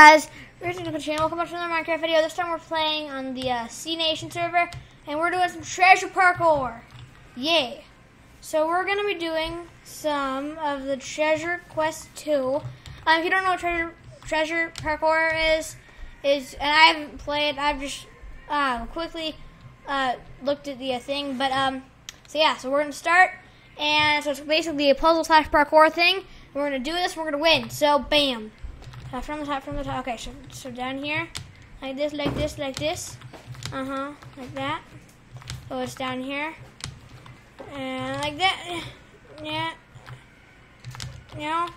guys, we're to channel. Welcome back to another Minecraft video. This time we're playing on the uh, C Nation server, and we're doing some treasure parkour. Yay! So we're gonna be doing some of the Treasure Quest 2. Um, if you don't know what treasure treasure parkour is, is and I haven't played. I've just uh, quickly uh, looked at the uh, thing, but um, so yeah. So we're gonna start, and so it's basically a puzzle slash parkour thing. We're gonna do this. We're gonna win. So bam. From the top, from the top. Okay, so, so down here, like this, like this, like this. Uh huh, like that. So it's down here, and like that. Yeah. No,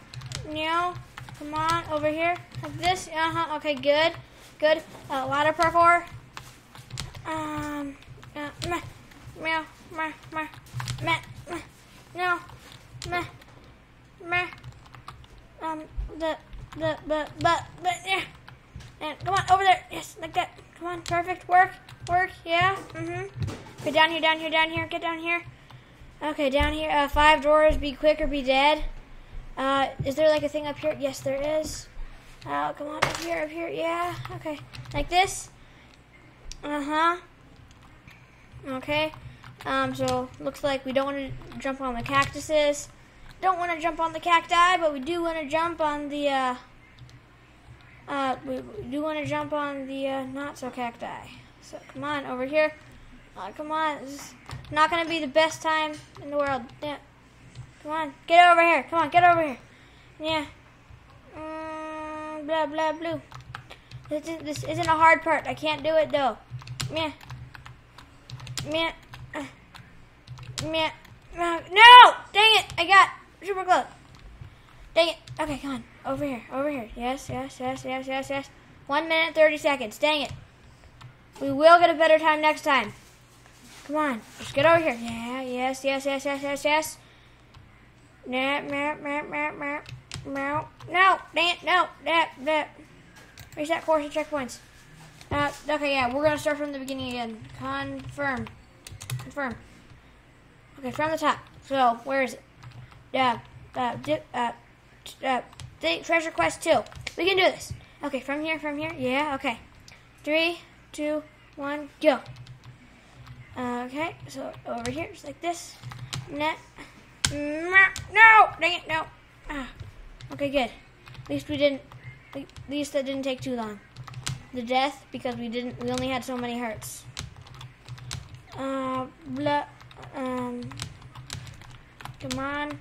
no. Come on, over here, like this. Uh huh. Okay, good, good. A lot of parkour. Um. Uh, meh, meow, meh, meh, meh, meh. No, meh, meh. Um. The the the but but yeah. And come on over there. Yes, like that. Come on, perfect. Work, work. Yeah. Mhm. Okay, down here, down here, down here. Get down here. Okay, down here. Uh, five drawers. Be quick or be dead. Uh, is there like a thing up here? Yes, there is. Oh, come on up here, up here. Yeah. Okay, like this. Uh huh. Okay. Um, so looks like we don't want to jump on the cactuses don't want to jump on the cacti, but we do want to jump on the, uh, uh, we, do want to jump on the, uh, not so cacti. So come on, over here. Oh, come on. This is not going to be the best time in the world. Yeah. Come on, get over here. Come on, get over here. Yeah. Mm, blah, blah, blue. This, is, this isn't a hard part. I can't do it, though. Meh. Meh. Meh. No! Dang it! I got super close. Dang it. Okay, come on. Over here. Over here. Yes, yes, yes, yes, yes, yes. One minute, 30 seconds. Dang it. We will get a better time next time. Come on. Just get over here. Yeah, yes, yes, yes, yes, yes, yes. Nah, meow, meow, meow, meow, meow. No, dang it. No, that, that. Reset course and checkpoints. Uh, okay, yeah, we're going to start from the beginning again. Confirm. Confirm. Okay, from the top. So, where is it? Yeah, uh, uh, uh, Treasure Quest 2. We can do this. Okay, from here, from here. Yeah, okay. Three, two, one, go. Okay, so over here, just like this. Net. No! Dang it, no. Ah. Okay, good. At least we didn't, at least that didn't take too long. The death, because we didn't, we only had so many hearts. Uh, blah, um, come on.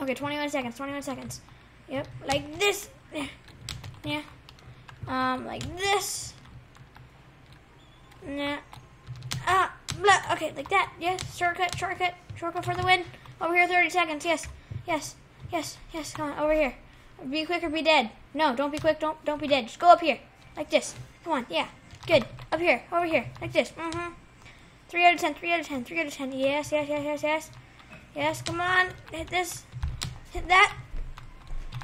Okay, 21 seconds, 21 seconds. Yep, like this. Yeah. yeah. Um, like this. Nah. Ah, blah. Okay, like that. Yes, shortcut, shortcut, shortcut for the win. Over here, 30 seconds. Yes, yes, yes, yes. Come on, over here. Be quick or be dead. No, don't be quick. Don't don't be dead. Just go up here, like this. Come on, yeah, good. Up here, over here, like this. Mm-hmm. Three out of ten. Three out of ten. Three out of ten. Yes, yes, yes, yes, yes. Yes, come on. Hit this. Hit that.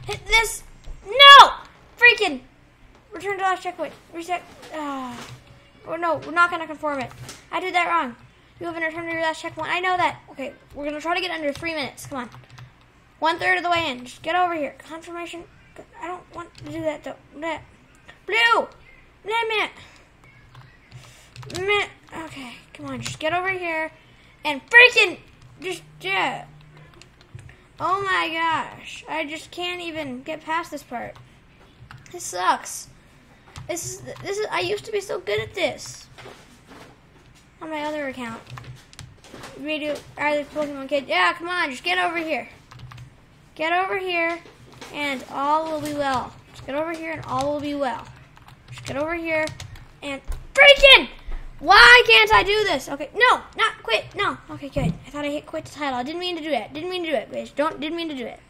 Hit this. No! Freaking! Return to last checkpoint. Reset. Uh, oh no, we're not gonna conform it. I did that wrong. You haven't returned to your last checkpoint. I know that. Okay, we're gonna try to get under three minutes. Come on. One third of the way in. Just get over here. Confirmation. I don't want to do that though. That. Blue! Nah, man. Okay, come on. Just get over here and freaking just yeah. Oh my gosh. I just can't even get past this part. This sucks. This is this is I used to be so good at this. On my other account. Radio the Pokemon Kid. Yeah, come on, just get over here. Get over here and all will be well. Just get over here and all will be well. Just get over here and freaking why can't I do this? Okay, no, not quit. No. Okay, good. I thought I hit quit the title. I didn't mean to do that. Didn't mean to do it, bitch. Don't didn't mean to do it.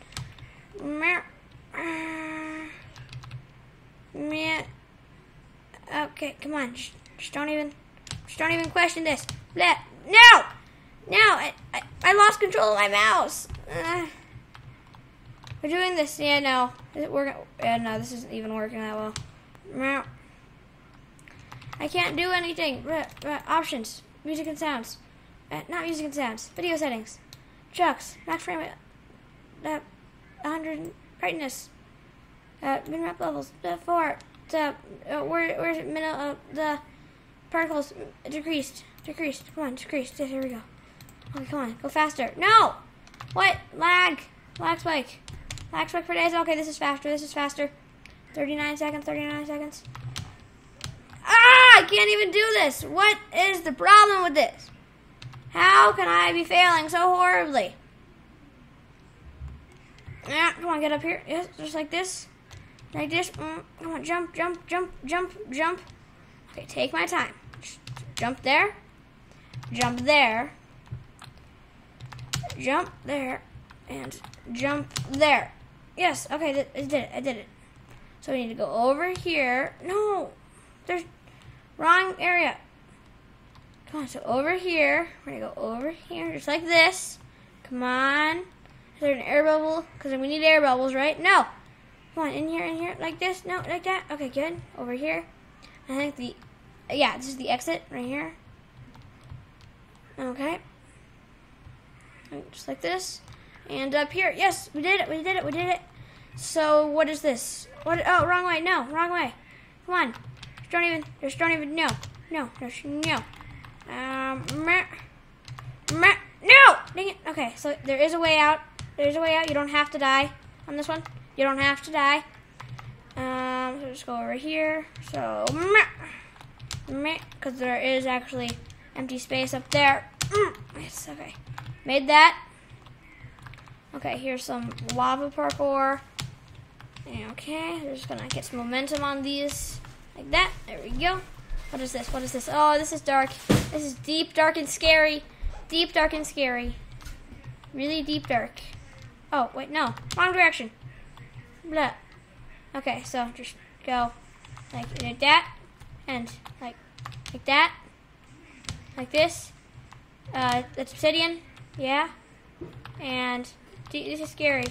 Man. Okay, come on. Just, just don't even just don't even question this. Blah. No! No! I, I, I lost control of my mouse. Uh, we're doing this. Yeah, no. Is it working? Yeah, no, this isn't even working that well. I can't do anything. R options. Music and sounds. Uh, not music and sounds. Video settings. Chunks. Max frame. Uh, 100 brightness. Uh, mipmap levels. Uh, four. The uh, where where's it? Middle. Uh, the particles decreased. Decreased. Come on, decreased. Here we go. Okay, come on, go faster. No. What? Lag. Lag spike. Lag spike for days. Okay, this is faster. This is faster. 39 seconds. 39 seconds. I can't even do this. What is the problem with this? How can I be failing so horribly? Yeah, come on, get up here. Yes, just like this. Like this. Mm, come on, jump, jump, jump, jump, jump. Okay, take my time. Jump there. Jump there. Jump there. And jump there. Yes, okay, I did it. I did it. So we need to go over here. No, there's wrong area. Come on, so over here. We're gonna go over here, just like this. Come on. Is there an air bubble? Because we need air bubbles, right? No. Come on, in here, in here, like this. No, like that. Okay, good. Over here. I think the, yeah, this is the exit right here. Okay. Just like this. And up here. Yes, we did it. We did it. We did it. So what is this? What? Oh, wrong way. No, wrong way. Come on. Don't even. Just don't even. No. No. Just no. Um. Meh, no. Dang it. Okay. So there is a way out. There's a way out. You don't have to die on this one. You don't have to die. Um. So just go over here. So because there is actually empty space up there. Mm, yes. Okay. Made that. Okay. Here's some lava parkour. Okay, we're just gonna get some momentum on these. Like that. There we go. What is this? What is this? Oh, this is dark. This is deep, dark, and scary. Deep, dark, and scary. Really deep, dark. Oh, wait, no. Wrong direction. Blah. Okay, so just go like, that. And like, like that. Like this. Uh, that's obsidian. Yeah. And this is scary.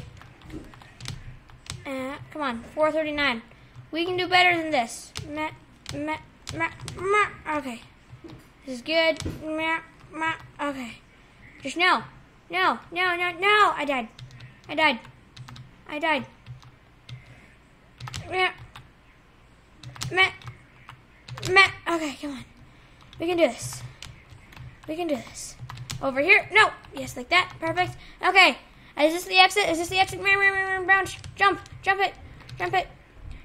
Uh, come on, 439. We can do better than this. Okay. This is good. Okay. Just no. No, no, no, no. I died. I died. I died. Okay, come on. We can do this. We can do this. Over here. No. Yes, like that. Perfect. Okay. Is this the exit? Is this the exit? Bounce. Jump. Jump it. Jump it.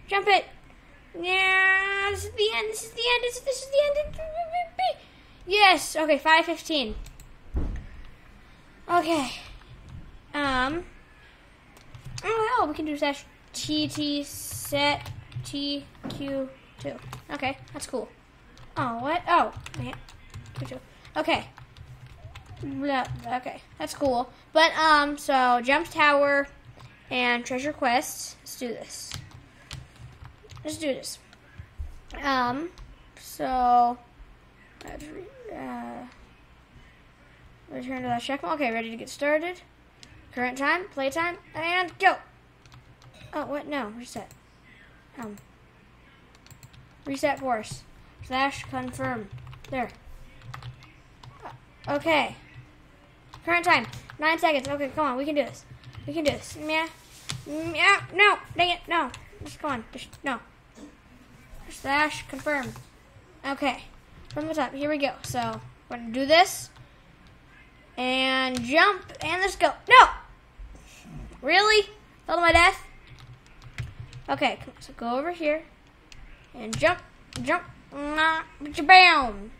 Jump it. Yeah. This is the end. This is the end. This is, the end. Yes. Okay. 515. Okay. Um. Oh, well, we can do slash TT set TQ2. Okay. That's cool. Oh, what? Oh, man. Okay. Okay, that's cool. But um, so jump tower and treasure quest. Let's do this. Let's do this. Um, so uh, return to that checkpoint. Okay, ready to get started. Current time, playtime, and go. Oh, what? No, reset. Um, reset course. Slash confirm. There. Okay. Current time, nine seconds. Okay, come on, we can do this. We can do this. Yeah. Yeah. No. Dang it. No. Just come on. Just no. Slash confirm. Okay. From the top. Here we go. So we're gonna do this. And jump and let's go. No! Really? Fell to my death? Okay, so go over here. And jump, jump, bam!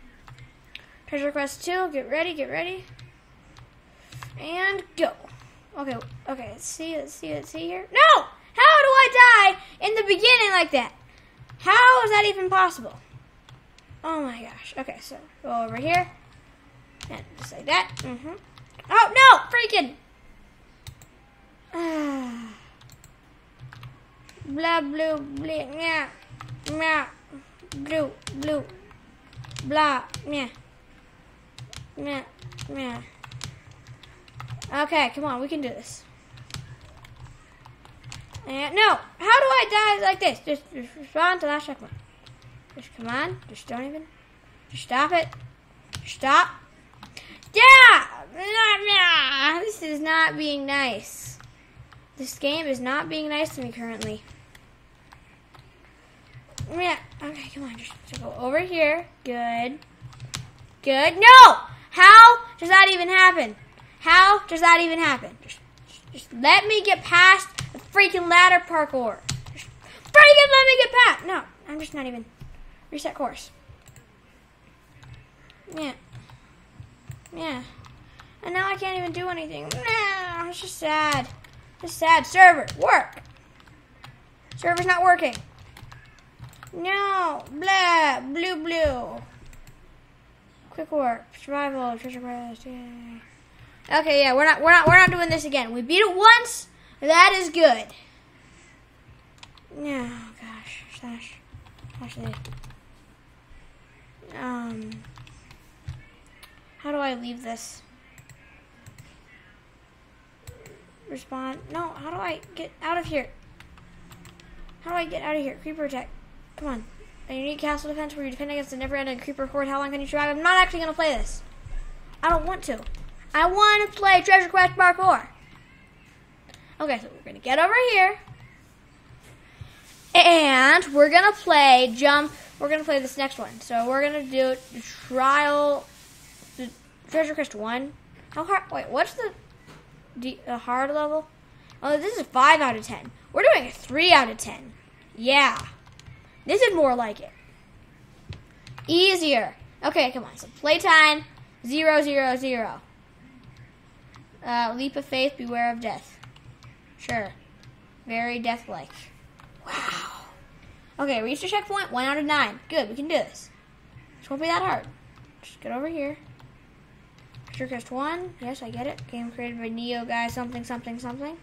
Treasure quest 2, get ready, get ready. And go. Okay, okay, let's see, let's see, let's see here. No! I die in the beginning like that? How is that even possible? Oh my gosh. Okay, so go over here. And just like that. Mm-hmm. Oh no! Freaking! blah blue blah yeah yeah blue blue blah yeah yeah yeah Okay, come on, we can do this. And no, how do I die like this? Just, just respond to that checkpoint. Just come on, just don't even. Just stop it. Stop. Yeah! This is not being nice. This game is not being nice to me currently. Yeah. Okay, come on. Just, just go over here. Good. Good. No! How does that even happen? How does that even happen? Just, just let me get past freaking ladder parkour. Freaking let me get past. No, I'm just not even. Reset course. Yeah. Yeah. And now I can't even do anything. It's just sad. Just sad. Server, work. Server's not working. No. Blah. Blue, blue. Quick work. Survival. Treasure quest. Yeah. Okay, yeah, we're not we're not we're not doing this again. We beat it once. That is good. No, oh, gosh. Actually. Um how do I leave this? Respond. No, how do I get out of here? How do I get out of here? Creeper attack. Come on. A unique castle defense where you defend against a never-ending creeper horde. How long can you survive? I'm not actually going to play this. I don't want to. I want to play Treasure Quest Parkour. Okay, so we're going to get over here. And we're going to play Jump. We're going to play this next one. So we're going to do Trial Treasure Quest 1. How hard? Wait, what's the, the hard level? Oh, this is 5 out of 10. We're doing a 3 out of 10. Yeah. This is more like it. Easier. Okay, come on. So playtime, zero, zero, zero. Uh, leap of faith, beware of death. Sure. Very death-like. Wow. Okay, reach the checkpoint, one out of nine. Good, we can do this. This won't be that hard. Just get over here. Quest 1. Yes, I get it. Game created by Neo Guy something something something.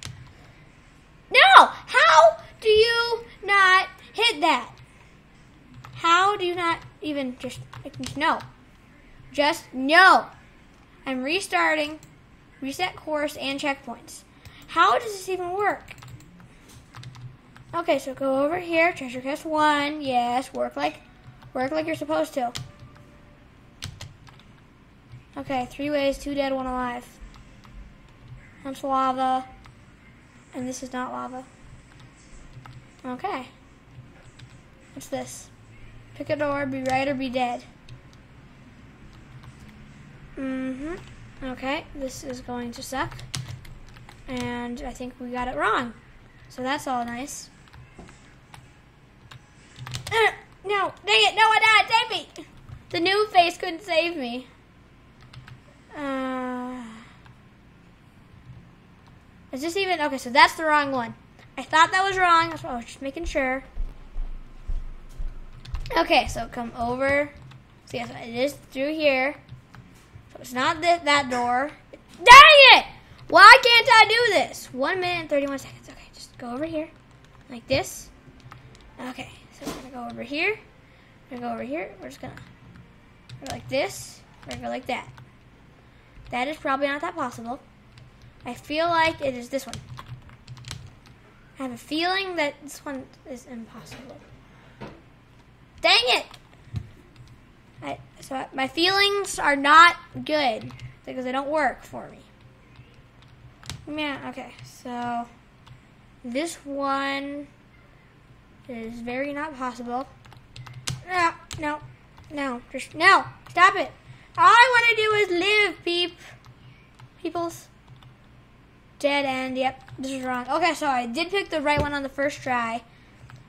No! How do you not hit that? How do you not even just no? Just no. I'm restarting, reset course and checkpoints. How does this even work? Okay, so go over here, treasure chest one. Yes, work like work like you're supposed to. Okay, three ways, two dead, one alive. That's lava. And this is not lava. Okay. What's this? Pick a door, be right or be dead. Mm-hmm. Okay, this is going to suck. And I think we got it wrong. So that's all nice. Uh, no, dang it, no, I died, save me! The new face couldn't save me. Uh, is this even, okay, so that's the wrong one. I thought that was wrong, why I was just making sure. Okay, so come over. So yes, it is through here. So it's not th that door. Dang it! Why can't I do this? One minute and 31 seconds. Okay, just go over here. Like this. Okay, so we're gonna go over here. We're gonna go over here. We're just gonna go like this. We're gonna go like that. That is probably not that possible. I feel like it is this one. I have a feeling that this one is impossible. Dang it! I, so my feelings are not good because they don't work for me. Yeah, okay, so this one is very not possible. No, no, no, just, no, stop it. All I want to do is live, peep. Peoples. Dead end, yep, this is wrong. Okay, so I did pick the right one on the first try,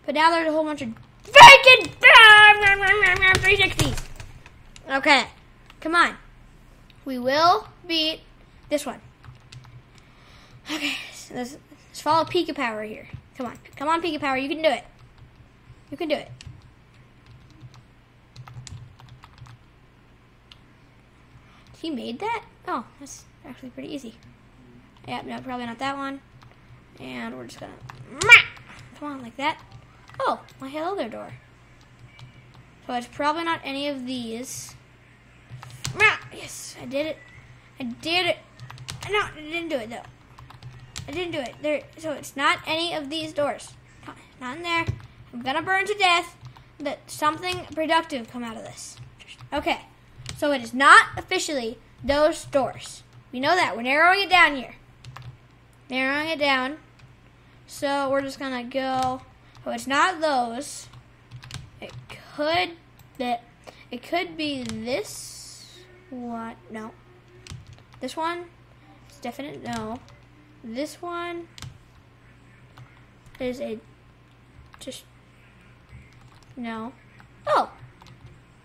but now there's a whole bunch of Vacant 360. Okay, come on. We will beat this one. Okay, so let's, let's follow Pika Power here. Come on, come on, Pika Power. You can do it. You can do it. He made that? Oh, that's actually pretty easy. Yeah, no, probably not that one. And we're just gonna, come on, like that. Oh, my hello there door. So it's probably not any of these. Yes, I did it. I did it. No, I didn't do it though. I didn't do it. There. So it's not any of these doors. Not in there. I'm gonna burn to death. That something productive come out of this. Okay. So it is not officially those doors. We know that. We're narrowing it down here. Narrowing it down. So we're just gonna go Oh, it's not those. It could that it could be this one. No. This one. It's definite no. This one is a just no. Oh,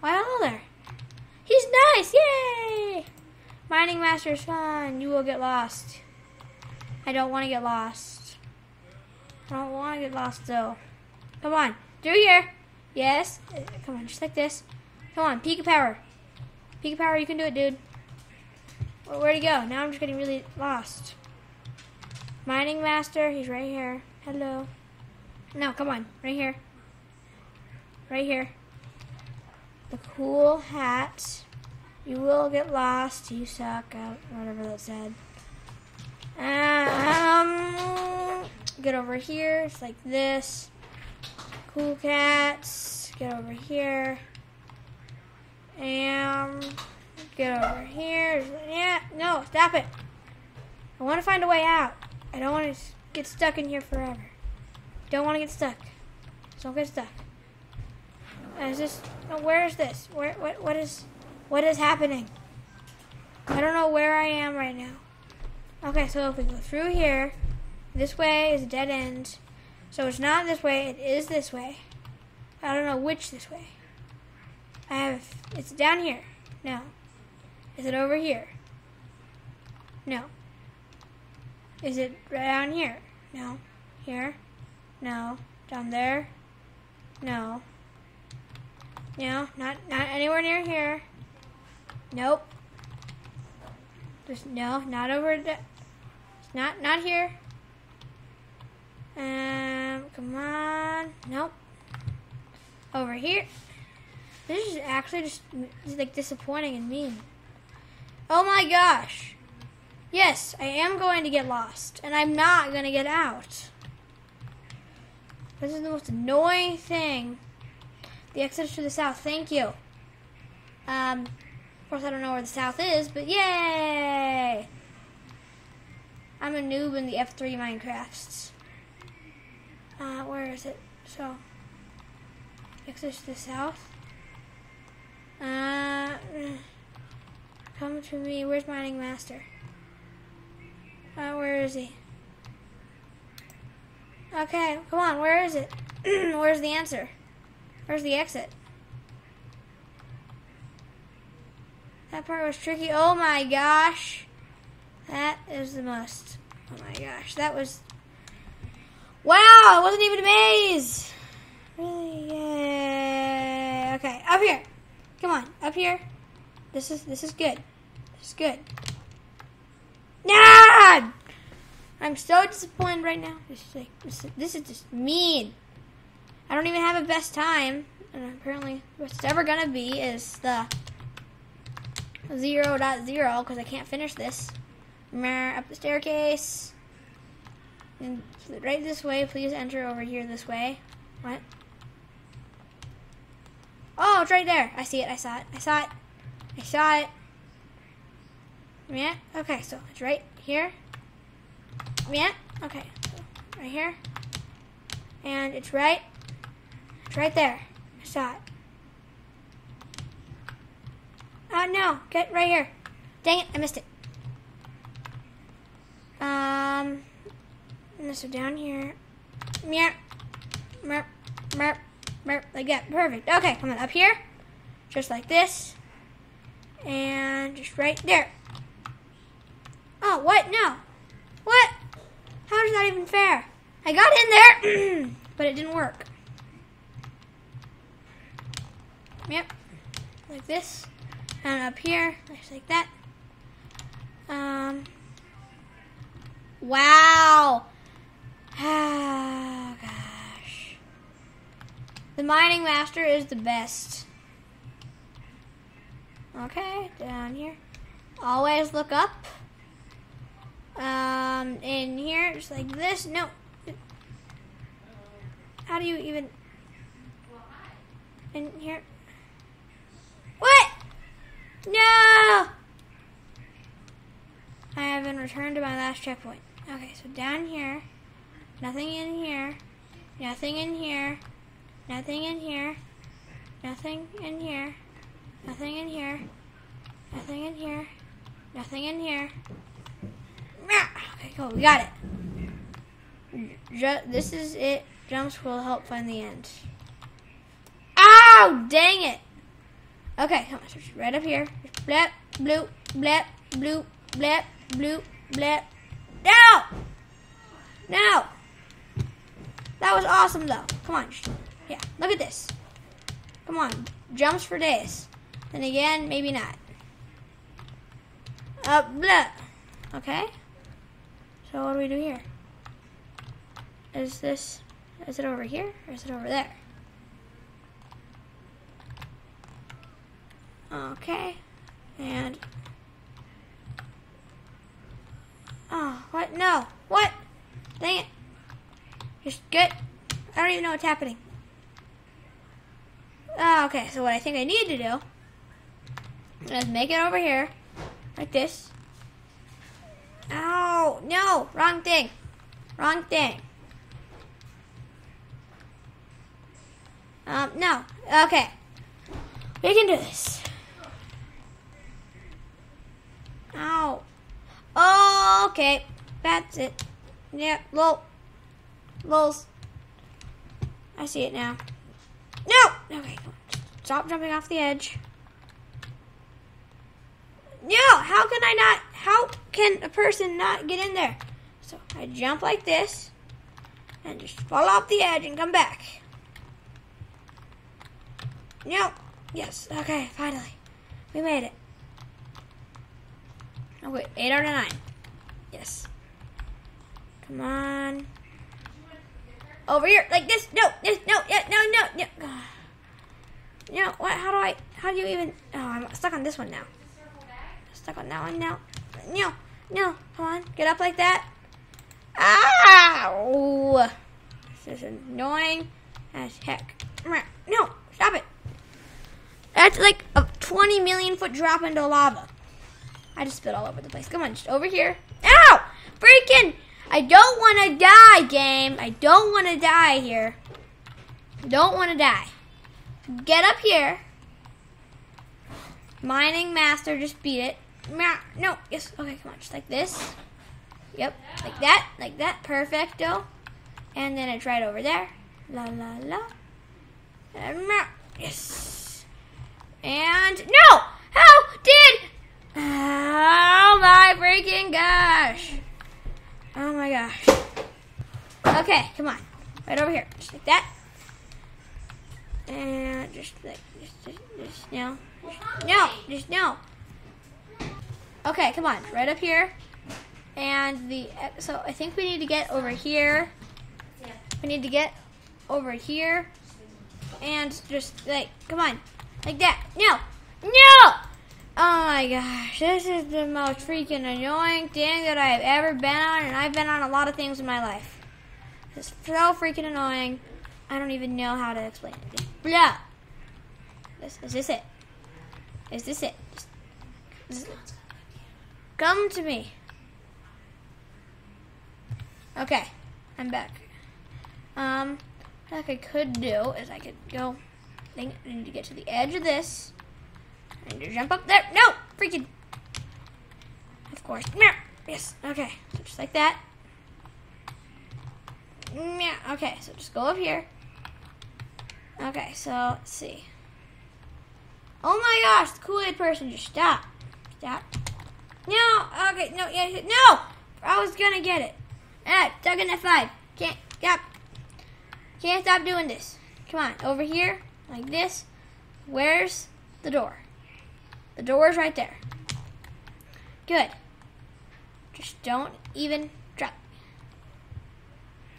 why all there? He's nice, yay! Mining master is fun. You will get lost. I don't want to get lost. I don't want to get lost though. Come on, through here. Yes. Come on, just like this. Come on, Pika Power. Pika Power, you can do it, dude. Where- Where'd he go? Now I'm just getting really lost. Mining Master, he's right here. Hello. No, come on, right here. Right here. The cool hat. You will get lost. You suck. Uh, whatever that said. Um, get over here. It's like this. Cool cats. Get over here. And get over here. Yeah, no, stop it. I want to find a way out. I don't want to get stuck in here forever. Don't want to get stuck. So Don't get stuck. Is this? oh, Where is this? Where? What? What is? What is happening? I don't know where I am right now. Okay, so if we go through here, this way is a dead end. So it's not this way. It is this way. I don't know which this way. I have. It's down here. No. Is it over here? No. Is it right down here? No. Here? No. Down there? No. No, not not anywhere near here. Nope. Just no, not over there. Not not here. Um, come on. Nope. Over here. This is actually just, like disappointing and mean. Oh my gosh. Yes, I am going to get lost, and I'm not going to get out. This is the most annoying thing. The exit is to the south. Thank you. Um, of course, I don't know where the south is, but yay! I'm a noob in the F3 Minecrafts. Uh, where is it? So, exit to the south. Uh, come to me. Where's Mining Master? Uh, where is he? Okay, come on. Where is it? Where's the answer? Where's the exit? That part was tricky. Oh my gosh. That is the must. Oh my gosh. That was. Wow! It wasn't even a maze! Really? Yay. Okay, up here. Come on, up here. This is this is good. This is good. Nah! I'm so disappointed right now. This is like this is, this is just mean. I don't even have a best time, and apparently what's ever gonna be is the 0.0 because I can't finish this. Up the staircase. And right this way. Please enter over here this way. What? Oh, it's right there. I see it. I saw it. I saw it. I saw it. Yeah. Okay, so it's right here. Yeah. Okay. So right here. And it's right. It's right there. I saw it. Oh no! Get right here. Dang it! I missed it. Um. So down here. Meow. Merp. Merp. Merp. Like that. Perfect. Okay, come on. Up here. Just like this. And just right there. Oh, what? No. What? How is that even fair? I got in there, but it didn't work. Yep. Like this. And up here, just like that. Um. Wow. Oh, gosh. The Mining Master is the best. Okay, down here. Always look up. Um, in here, just like this. No. How do you even... In here. What? No! I have been returned to my last checkpoint. Okay, so down here. Nothing in here. Nothing in here. Nothing in here. Nothing in here. Nothing in here. Nothing in here. Nothing in here. Okay, cool. We got it. This is it. Jumps will help find the end. Ow! Dang it. Okay, come on. Right up here. Blap, bloop, blap, bloop, blap, bloop, blap. No! No! That was awesome, though. Come on. Yeah, look at this. Come on. Jumps for days. Then again, maybe not. Uh. Okay. So what do we do here? Is this, is it over here or is it over there? Okay. And, oh, what? No. What? Dang it. Just get, I don't even know what's happening. Oh, okay, so what I think I need to do is make it over here, like this. Ow, no, wrong thing. Wrong thing. Um, no. Okay. We can do this. Ow. Oh, okay. That's it. Yeah, lol. Lols. I see it now. No! Okay. Stop jumping off the edge. No! How can I not? How can a person not get in there? So I jump like this and just fall off the edge and come back. No! Yes, okay, finally. We made it. Oh, 8 out of 9. Yes. Come on. Over here, like this. No, this, no, yeah, no, no, no. No, what? How do I? How do you even? Oh, I'm stuck on this one now. Stuck on that one now. No, no. Come on, get up like that. Ow! This is annoying as heck. No, stop it. That's like a 20 million foot drop into lava. I just spit all over the place. Come on, just over here. Ow! Freaking! I don't want to die, game. I don't want to die here. Don't want to die. Get up here. Mining master, just beat it. No, yes, okay, come on, just like this. Yep, like that, like that, perfecto. And then it's right over there. La la la. And Yes. And no! How did? Oh my freaking gosh! Oh my gosh. Okay, come on. Right over here. Just like that. And just like, just, just, just no. Just, no, just no. Okay, come on. Right up here. And the, so I think we need to get over here. We need to get over here. And just like, come on. Like that. No. No! Oh my gosh, this is the most freaking annoying thing that I've ever been on, and I've been on a lot of things in my life. It's so freaking annoying. I don't even know how to explain it. Blah. This, is this it? Is this it? Just- it- Come to me. Okay, I'm back. Um, what I could do is I could go. I think I need to get to the edge of this. I need to jump up there. No! Freaking. Of course. Meow. Yes. Okay. So just like that. Meow. Okay. So just go up here. Okay. So let's see. Oh my gosh! The Kool-Aid person just stop. Stop. No. Okay. No. Yeah. No. I was gonna get it. Ah, stuck in F5. Can't. Stop. Can't stop doing this. Come on. Over here. Like this. Where's the door? The door's right there. Good. Just don't even drop.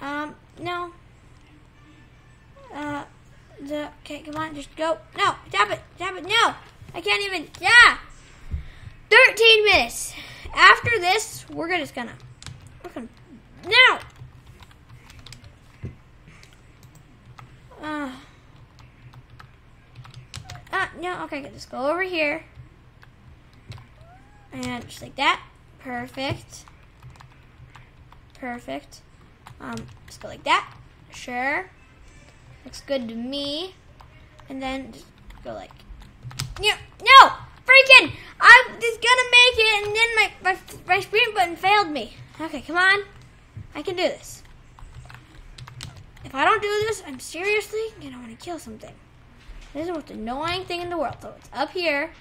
Um, no. Uh, the, okay, come on, just go. No, stop it, stop it, no. I can't even, yeah. 13 minutes. After this, we're gonna- just gonna, we're gonna, no. Uh, uh, no, okay, just go over here. And just like that. Perfect. Perfect. Um, just go like that. Sure. Looks good to me. And then just go like, yeah, no, I'm just gonna make it, and then my, my, my button failed me. Okay, come on. I can do this. If I don't do this, I'm seriously gonna want to kill something. This is the most annoying thing in the world. So it's up here.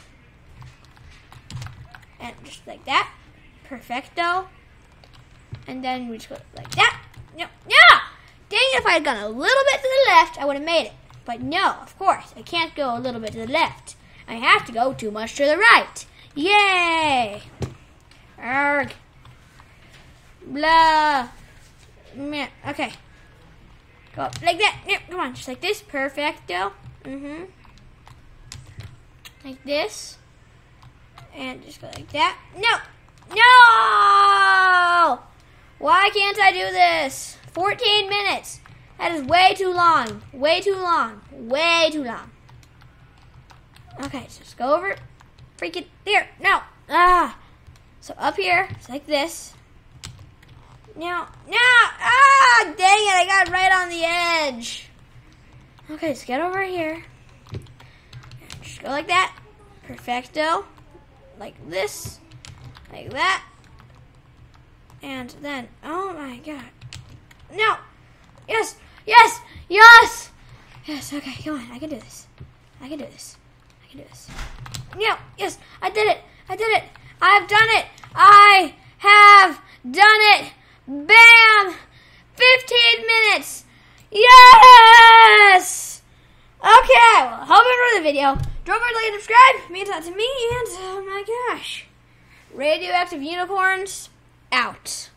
And just like that. Perfecto. And then we just go like that. No, no! Dang it, if I had gone a little bit to the left, I would have made it. But no, of course, I can't go a little bit to the left. I have to go too much to the right. Yay! Arg. Blah. Man, okay. Go up like that. Yeah, come on, just like this. Perfecto. Mm-hmm. Like this. And just go like that. No! No! Why can't I do this? 14 minutes. That is way too long. Way too long. Way too long. Okay, so just go over. Freaking there. No. Ah. So up here, it's like this. Now, now, Ah, dang it. I got right on the edge. Okay, just get over here. Just go like that. Perfecto. Like this. Like that. And then, oh my god. No. Yes. Yes. Yes. Yes. Okay, come on. I can do this. I can do this. I do this. No. Yes. I did it. I did it. I've done it. I have done it. Bam. 15 minutes. Yes. Okay. Well, hope you enjoyed the video. Don't forget to like and subscribe. It means a lot to me. And oh my gosh. Radioactive unicorns out.